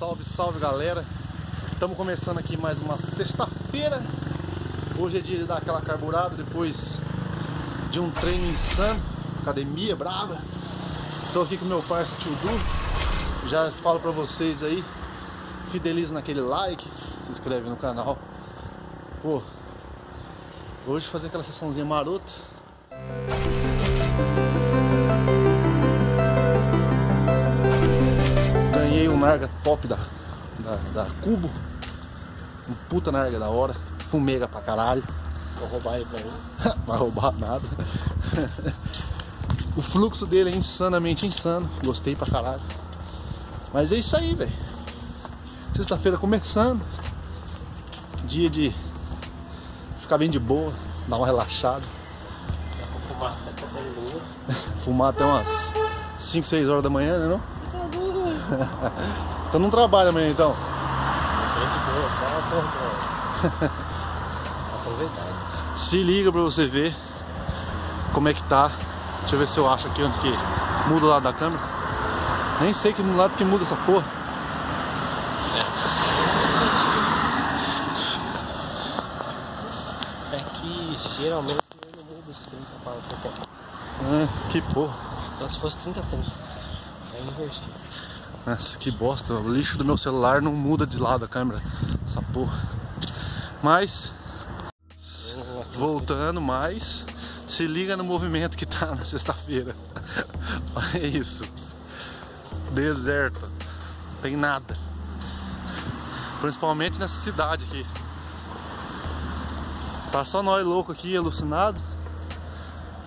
Salve, salve galera! Estamos começando aqui mais uma sexta-feira. Hoje é dia de dar aquela carburada depois de um treino insano, academia brava. Estou aqui com meu parceiro Tio Du. Já falo pra vocês aí, fidelize naquele like, se inscreve no canal. Pô, hoje fazer aquela sessãozinha marota. Narga top da, da, da Cubo. Um puta narga da hora. Fumega pra caralho. Vou roubar ele pra mim. Vai roubar nada. o fluxo dele é insanamente insano. Gostei pra caralho. Mas é isso aí, velho. Sexta-feira começando. Dia de ficar bem de boa, dar uma relaxada. Vou fumar até. Fumar umas 5, 6 horas da manhã, né não? Então não trabalha amanhã então. Aproveitar. Se liga pra você ver como é que tá. Deixa eu ver se eu acho aqui onde que muda o lado da câmera. Nem sei que lado que muda essa porra. Aqui geralmente eu não mudo os 30 para 60. Ah, que porra. Só se fosse 30 30. É invertido. Nossa, que bosta. O lixo do meu celular não muda de lado a câmera. Essa porra. Mas, voltando mais, se liga no movimento que tá na sexta-feira. Olha isso. Deserto. Tem nada. Principalmente nessa cidade aqui. Tá só nós louco aqui, alucinado.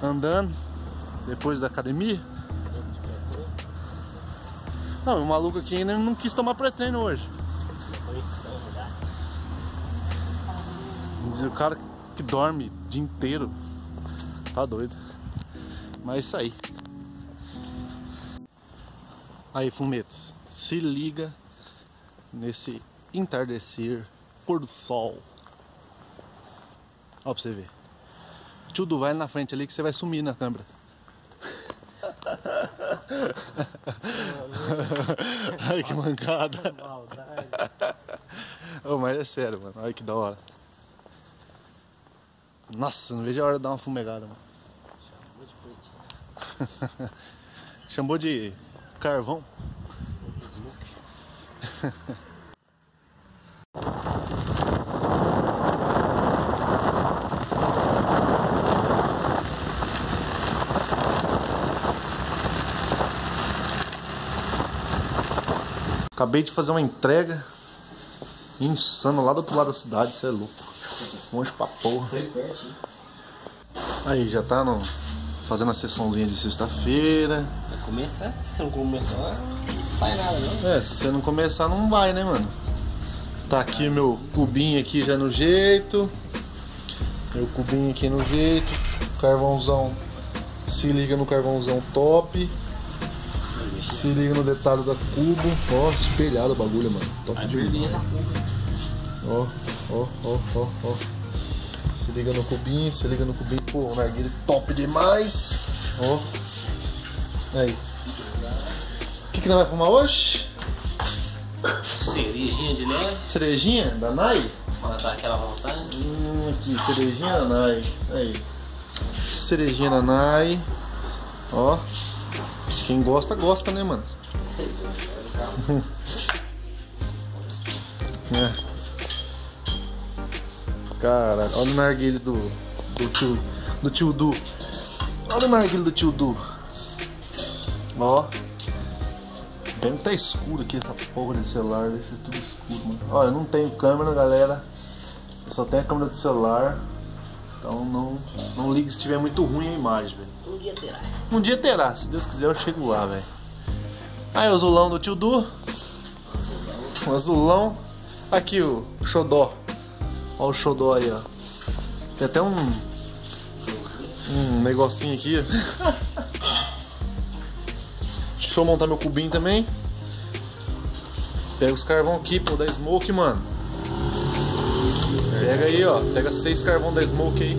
Andando. Depois da academia. Não, o maluco aqui ainda não quis tomar pré-treino hoje. O cara que dorme o dia inteiro. Tá doido. Mas é isso aí. Aí, fumetas. Se liga nesse entardecer, pôr do sol. Ó pra você ver. Du, vai na frente ali que você vai sumir na câmera. Ai, que mancada. Ô, mas é sério, mano. Olha que da hora. Nossa, não vejo a hora de dar uma fumegada, mano. Muito bonitinho. Chamou de carvão. Acabei de fazer uma entrega insano lá do outro lado da cidade, você é louco. Longe pra porra. Aí, já tá no, fazendo a sessãozinha de sexta-feira. Vai começar. Se não começar, não sai nada, não. É, se você não começar, não vai, né, mano? Tá aqui meu cubinho aqui já no jeito. Meu cubinho aqui no jeito. Carvãozão. Se liga no carvãozão top. Se liga no detalhe da cubo. Ó, espelhado o bagulho, mano. Top Vai de curva. Ó, ó, ó, ó, ó. Se liga no cubinho, se liga no cubinho. Pô, o narguilho top demais. Ó. Aí. O que, que nós vai fumar hoje? Cerejinha de leve. Cerejinha da Nai? Pra dar aquela vontade. Hum, aqui, cerejinha da Nai. Aí. Cerejinha da Nai. Ó. Quem gosta, gosta, né, mano? É. Cara, olha o narguilho do, do tio do tio Du. Olha o narguilho do tio Du. Ó. Bem tá escuro aqui essa porra de celular, deixa tudo escuro, mano. Olha, não tenho câmera, galera. Eu só tenho a câmera do celular. Então não, não ligue se tiver muito ruim a imagem, velho. Um dia terá. Um dia terá, se Deus quiser eu chego lá, velho. Aí o azulão do tio Du. O azulão. Aqui o xodó. Olha o xodó aí, ó. Tem até um. Um negocinho aqui. Deixa eu montar meu cubinho também. Pega os carvão aqui, pô, da Smoke, mano. Pega aí, ó. Pega seis carvão da Smoke aí.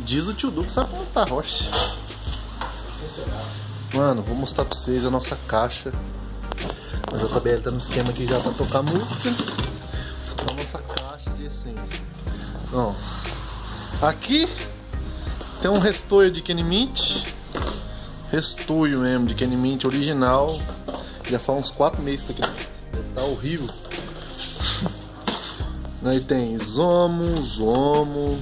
Diz o tio Du que sabe montar rocha. Mano, vou mostrar pra vocês a nossa caixa. A JBL tá no esquema aqui já pra tocar música. A nossa caixa de essência. Ó. Aqui tem um restoio de Kenny Mint. Restoio mesmo de Kenny Mint original. Já faz uns 4 meses que tá aqui. Horrível. Aí tem Zomo, Zomo,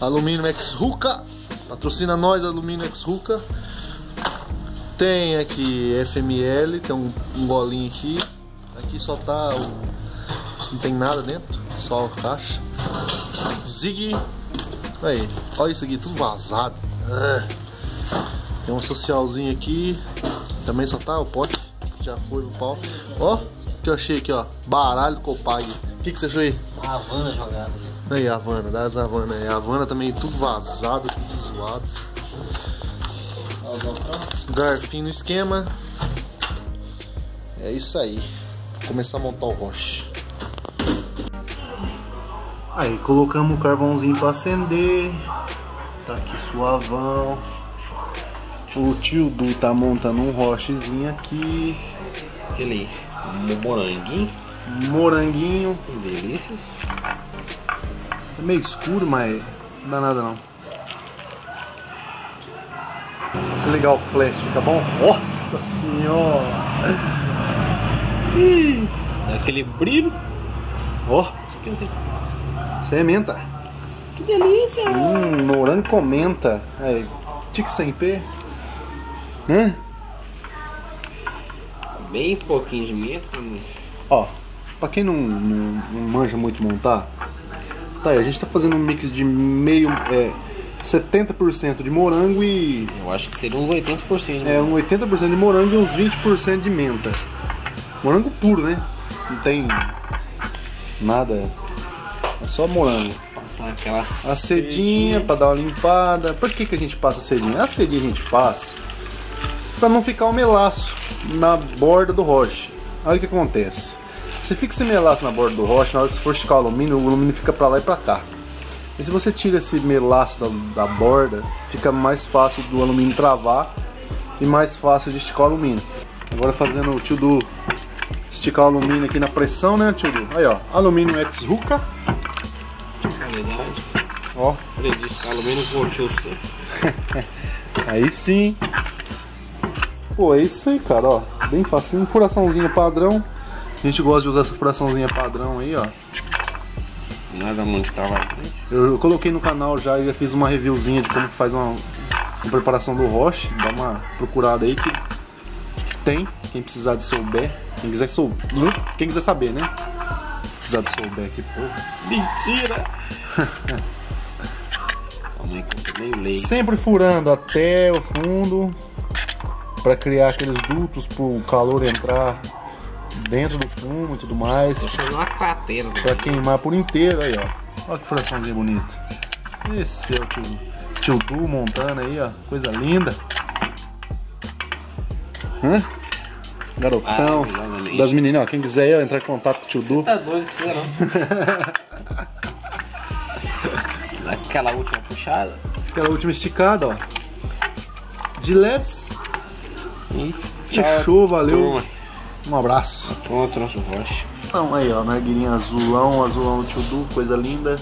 Alumínio Ex Ruka. Patrocina nós, Alumínio Ex Ruka. Tem aqui FML, tem um, um golinho aqui. Aqui só tá o. Não tem nada dentro, só a caixa. Zig. Aí, olha isso aqui, tudo vazado. Ah. Tem um socialzinho aqui. Também só tá o pote. Já foi no pau. Ó, que eu achei aqui, ó. Baralho do Copag. O que, que você achou aí? A Havana jogada. Aí, Havana, das Havana aí. Havana também tudo vazado, tudo zoado. Garfinho no esquema. É isso aí. Vou começar a montar o roche. Aí, colocamos o carvãozinho para acender. Tá aqui suavão. O tio Du tá montando um rochezinho aqui. Aquele moranguinho. Moranguinho. Que delícias. É meio escuro, mas não dá nada não. Se ligar o flash, fica bom? Nossa senhora! Ih, Dá aquele brilho. Ó, isso aí é menta. Que delícia! Hum, morango com menta. Aí, tique sem P. Hã? Bem pouquinho de menta. Ó, pra quem não, não, não manja muito montar, tá aí, a gente tá fazendo um mix de meio. É, 70% de morango e. Eu acho que seria uns 80%. É, um 80% de morango e uns 20% de menta. Morango puro, né? Não tem nada. É só morango. Passar aquela A cedinha pra dar uma limpada. Por que, que a gente passa a cedinha? A cedinha a gente passa pra não ficar o melaço na borda do roche. Olha o que acontece. Você fica esse melaço na borda do roche, na hora que você for esticar o alumínio, o alumínio fica pra lá e pra cá. E se você tira esse melaço da, da borda, fica mais fácil do alumínio travar e mais fácil de esticar o alumínio. Agora fazendo o tio do esticar o alumínio aqui na pressão, né, tio do? Aí, ó, alumínio ex ruka, qualidade. ó, alumínio com o tio C. aí sim. Pô, é isso aí, cara, ó, bem facinho, furaçãozinha padrão. A gente gosta de usar essa furaçãozinha padrão aí, ó. Nada muito extravagante. Eu, eu coloquei no canal já e já fiz uma reviewzinha de como faz uma, uma preparação do roche. Dá uma procurada aí que tem. Quem precisar de souber. Quem quiser, sou, quem quiser saber, né? Precisar de souber aqui, porra. Mentira! Sempre furando até o fundo para criar aqueles dutos para o calor entrar dentro do fumo e tudo mais. Você fez uma cratera. Pra queimar por inteiro aí, ó. Olha que fraçãozinha bonita. Esse é o tio, tio Du montando aí, ó. Coisa linda. Hã? Garotão. Ah, das meninas, ó. Quem quiser aí, ó, entrar em contato com o tio Du. Tá doido que você não. Naquela última puxada. Aquela última esticada, ó. De leves. E Fechou, valeu. turma. Um abraço. Pronto, nosso roche. Então aí, ó, narguilinha azulão, azulão do tio Du, coisa linda.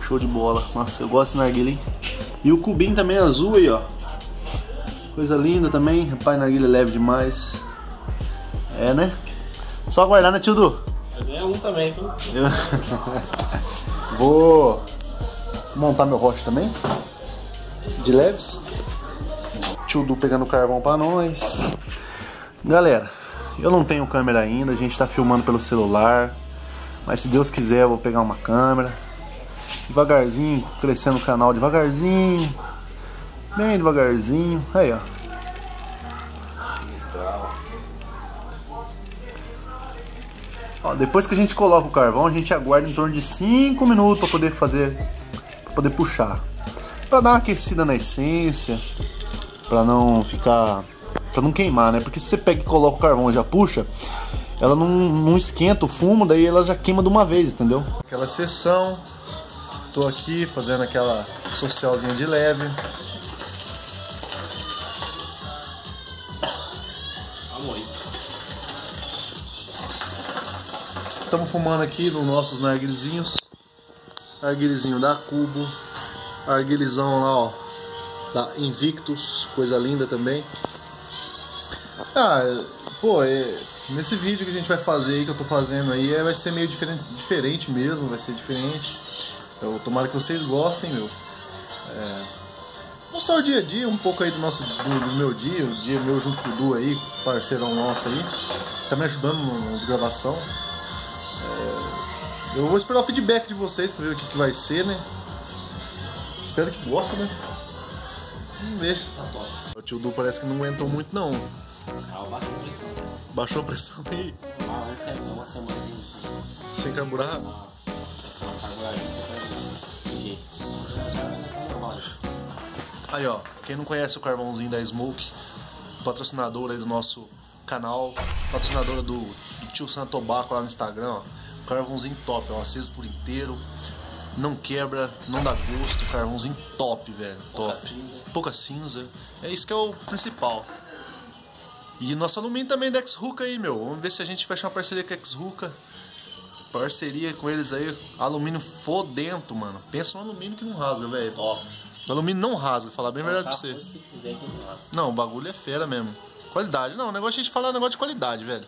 Show de bola. Nossa, eu gosto de narguilha? E o cubinho também é azul aí, ó. Coisa linda também. Rapaz, narguilha leve demais. É, né? Só aguardar, né, tio Du? É um também, viu? Eu... Vou montar meu roche também. De leves. Tio pegando carvão pra nós. Galera, eu não tenho câmera ainda, a gente tá filmando pelo celular. Mas se Deus quiser, eu vou pegar uma câmera. Devagarzinho, crescendo o canal devagarzinho. Bem devagarzinho. Aí, ó. Ó, depois que a gente coloca o carvão, a gente aguarda em torno de 5 minutos para poder fazer, para poder puxar. Para dar uma aquecida na essência, para não ficar, para não queimar, né? Porque se você pega e coloca o carvão e já puxa, ela não, não esquenta o fumo, daí ela já queima de uma vez, entendeu? Aquela sessão, tô aqui fazendo aquela socialzinha de leve. Estamos fumando aqui nos nossos narguilzinhos. Narguilzinho da Cubo. Arguilizão lá, ó. Da Invictus. Coisa linda também. Ah, pô, é, nesse vídeo que a gente vai fazer aí, que eu tô fazendo aí, é, vai ser meio diferente, diferente mesmo, vai ser diferente. Eu tomara que vocês gostem, meu. É, mostrar o dia a dia, um pouco aí do nosso do, do meu dia, o dia meu junto com o Du aí, parceirão nosso aí. Tá me ajudando nas gravação. É, eu vou esperar o feedback de vocês pra ver o que, que vai ser, né? Espero que gostem, né? Vamos ver. Tá top. O tio Du parece que não aguentou muito não. Ah, baixou a pressão. Baixou a pressão aí, Ah, é uma semana sem. sem carburar. Carburadinha, jeito. Tá normal. Aí ó, quem não conhece o carvãozinho da Smoke, patrocinadora aí do nosso canal, patrocinadora do, do tio Santobaco lá no Instagram, ó. Carvãozinho top, ó, aceso por inteiro, não quebra, não dá gosto, carvãozinho top, velho, Pouca top. cinza. Pouca cinza, é isso que é o principal. E nosso alumínio também da X-Ruka aí, meu, vamos ver se a gente fecha uma parceria com a X-Ruka. Parceria com eles aí, alumínio fodento, mano. Pensa no alumínio que não rasga, velho. Top. O alumínio não rasga, falar bem a verdade pra Tá, você. Se quiser, que não rasga. Não, o bagulho é fera mesmo. Qualidade. Não, o negócio a gente falar é negócio de qualidade, velho.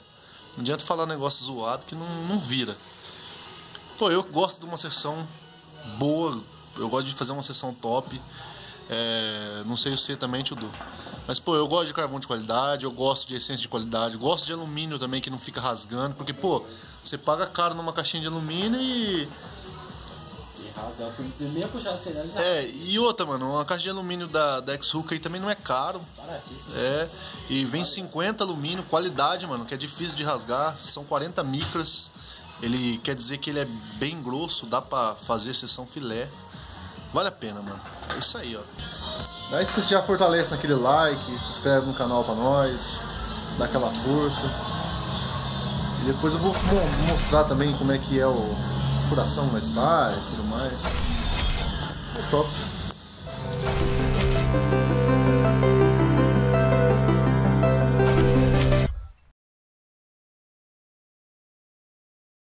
Não adianta falar negócio zoado que não, não vira. Pô, eu gosto de uma sessão boa. Eu gosto de fazer uma sessão top. É, não sei o C também, tio Du. Mas, pô, eu gosto de carvão de qualidade, eu gosto de essência de qualidade, gosto de alumínio também que não fica rasgando, porque, pô, você paga caro numa caixinha de alumínio e. É, e outra, mano, uma caixa de alumínio da, da X-Hook aí também não é caro. Baratíssimo. É, e vem 50 alumínio, qualidade, mano, que é difícil de rasgar. São 40 micras. Ele quer dizer que ele é bem grosso, dá pra fazer sessão filé. Vale a pena, mano. É isso aí, ó. Daí você já fortalece naquele like, se inscreve no canal pra nós, dá aquela força. E depois eu vou mo- mostrar também como é que é o furação que nós faz, tudo mais. É top.